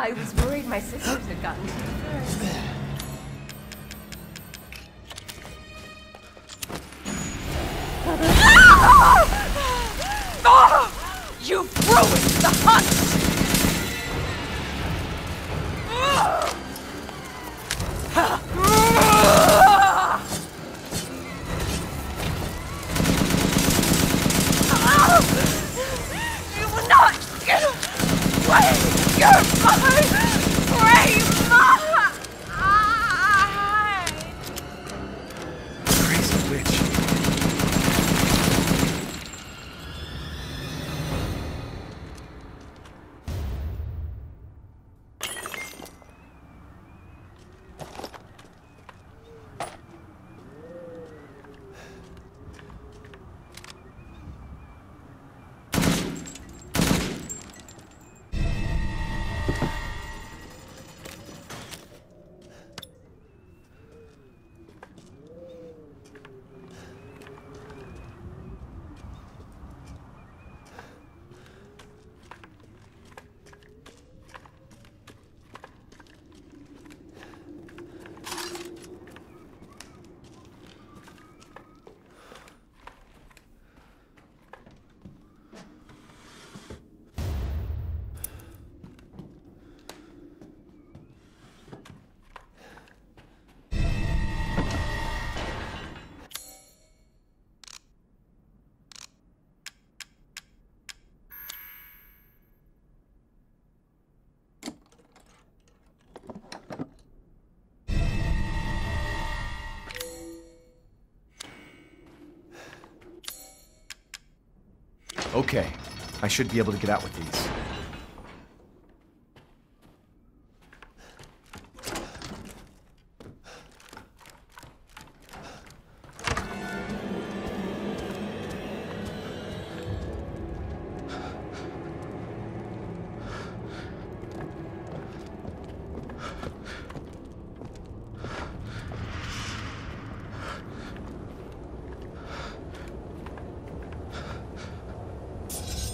I was worried my sisters had gotten to ah! ah! you first. You've ruined the hunt! Okay, I should be able to get out with these.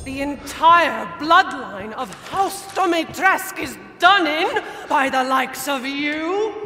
The entire bloodline of House Dimitrescu is done in by the likes of you?